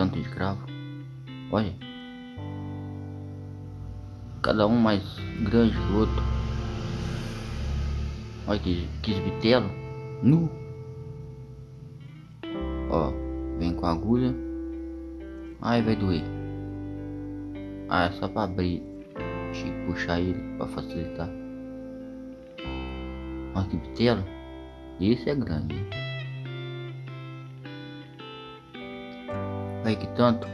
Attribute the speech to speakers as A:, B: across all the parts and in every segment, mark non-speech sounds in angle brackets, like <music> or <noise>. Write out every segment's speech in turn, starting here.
A: tanto de cravo. Olha. Cada um mais grande que o outro. Olha que, que bitelo. Nu. Ó, vem com a agulha. Ai, vai doer. Ah, é só pra abrir. e puxar ele pra facilitar. Olha que bitelo. Esse é grande. Que tanto.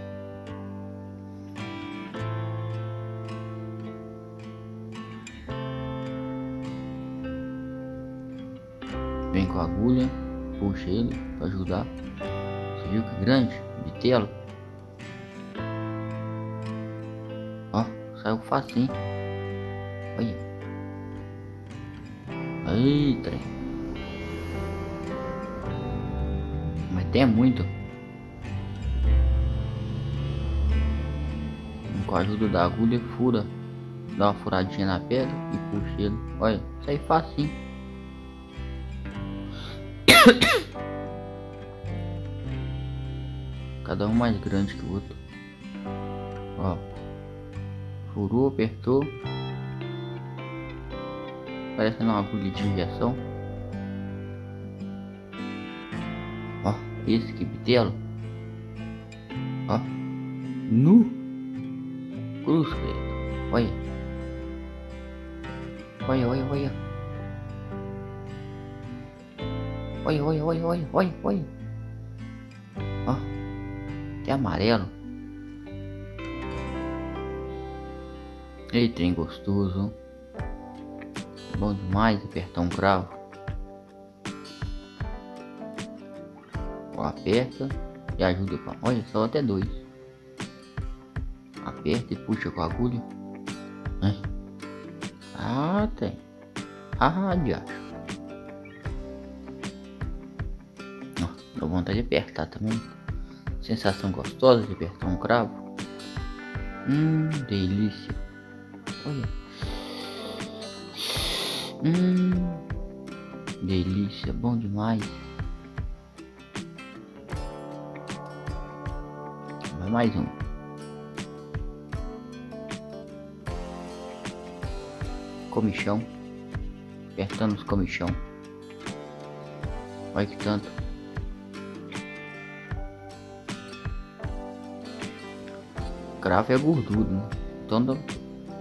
A: Vem com a agulha, puxa ele para ajudar. Você viu que grande? Bitelo. Ó, saiu facinho. Olha. Eita. Mas tem muito. Com a ajuda da agulha, fura. Dá uma furadinha na pedra e puxa ele. Olha, sai facinho. <coughs> Cada um mais grande que o outro. Ó. Furou, apertou. Parece uma agulha de injeção. Ó, esse que bitelo. Ó. Nu. Cruz, credo. Olha. Olha, olha, olha. Olha, olha, olha, olha, olha, olha. Ó, tem amarelo. Ei, trem gostoso. Bom demais apertar um cravo. Aperta e ajuda com. Olha, só até dois. Aperta e puxa com a agulha. Ah, tem. Ah, diacho. Dá vontade de apertar também. Sensação gostosa de apertar um cravo. Hum, delícia. Olha. Hum, delícia, bom demais. Vai mais um. Comichão. Apertando os comichão. Olha que tanto. cravo é gordura, né? Então dá,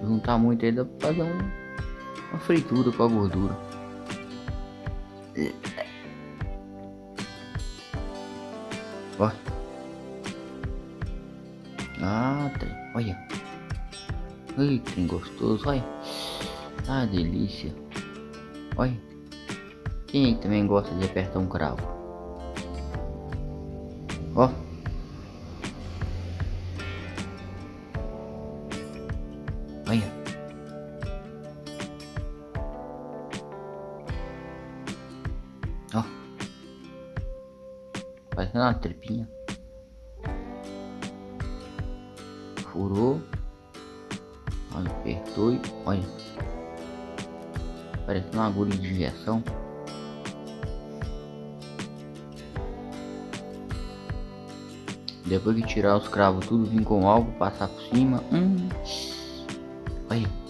A: juntar muito aí dá pra fazer um, uma fritura com a gordura. Ó. Ah, tem. Olha. Ai, que gostoso, olha. Ah, delícia. Olha. Quem aí também gosta de apertar um cravo? Ó. Olha. Ó. Parecendo uma tripinha. Furou. Olha, apertou e olha. Parece uma agulha de injeção. Depois que tirar os cravos tudo, vir com algo, passar por cima. Hum. Olha.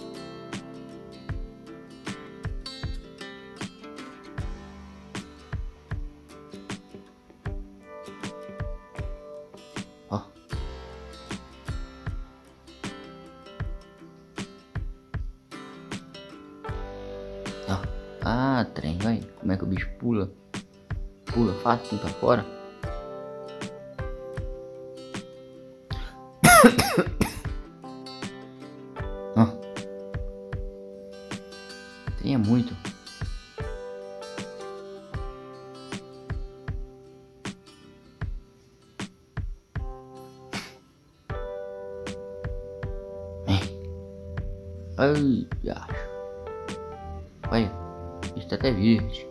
A: Ah, trem, olha como é que o bicho pula. Pula fácil pra fora. <coughs> Tenha muito. <coughs> Ai, acho. Olha, está até verde.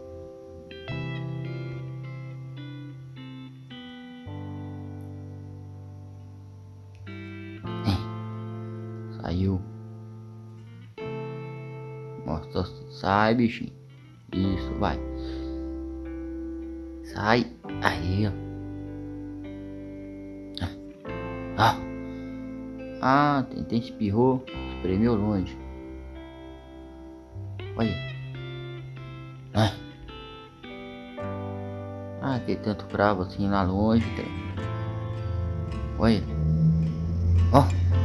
A: Saiu. Mostra, sai, bichinho. Isso, vai. Sai. Aí, ó. Ah, ah tem, tem espirrou, espremeu longe. Olha. Ah. Ah, tem tanto cravo assim lá longe, trem. Olha. Ó. Oh.